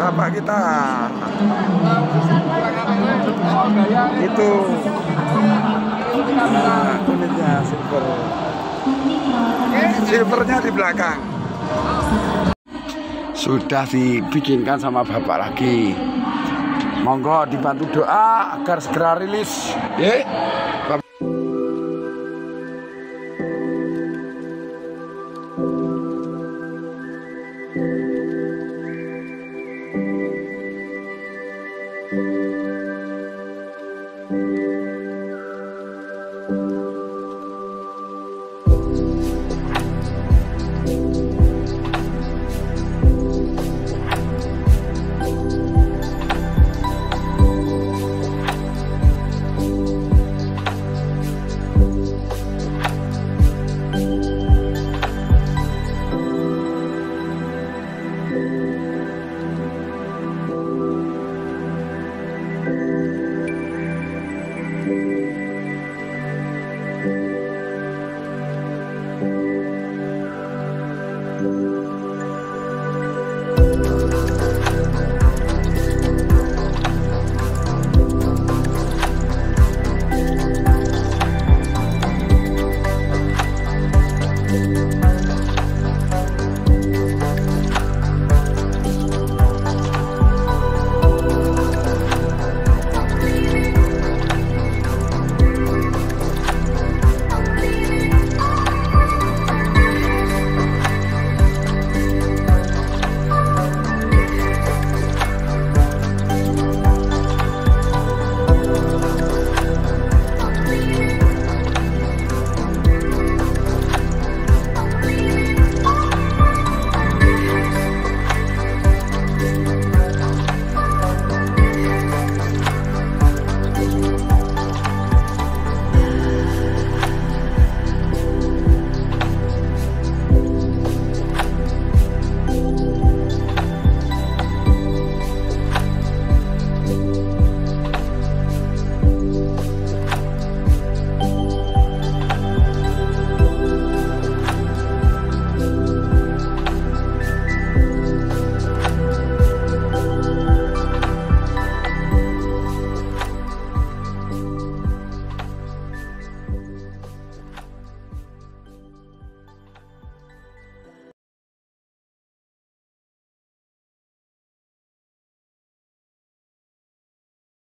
bapak kita. Itu. Nah, silver. Silvernya di belakang. Sudah dibikinkan sama bapak lagi. Monggo dibantu doa agar segera rilis. Ya bapak